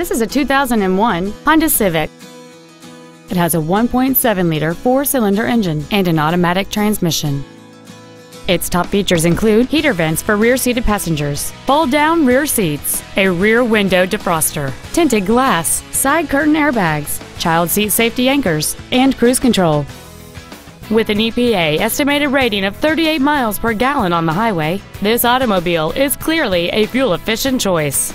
This is a 2001 Honda Civic. It has a 1.7-liter four-cylinder engine and an automatic transmission. Its top features include heater vents for rear-seated passengers, fold-down rear seats, a rear window defroster, tinted glass, side curtain airbags, child seat safety anchors, and cruise control. With an EPA estimated rating of 38 miles per gallon on the highway, this automobile is clearly a fuel-efficient choice.